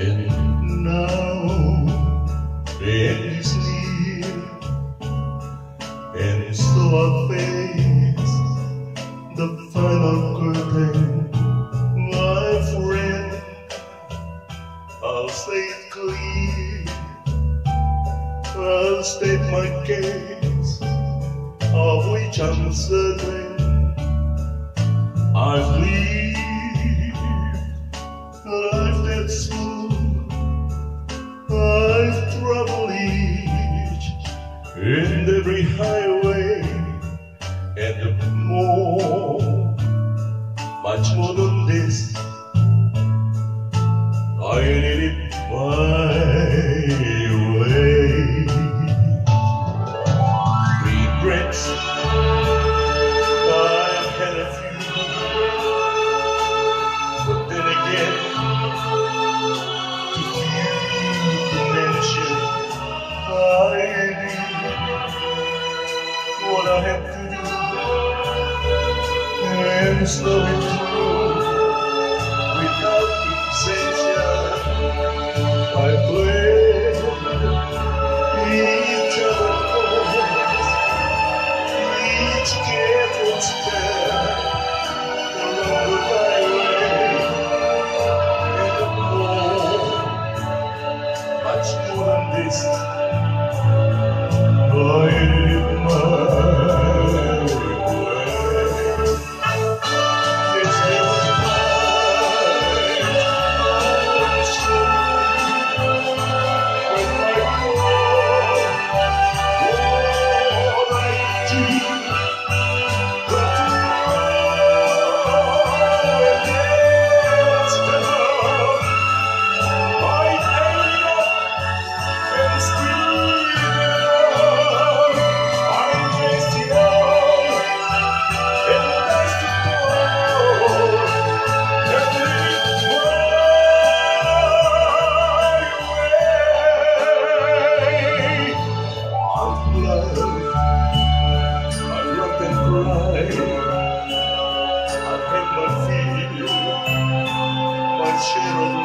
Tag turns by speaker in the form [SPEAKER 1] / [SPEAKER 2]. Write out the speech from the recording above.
[SPEAKER 1] And now end is near And so I face the final curtain My friend, I'll say it clear I'll state my case Of which I'm certain I'll believe And every high slowly. Shimon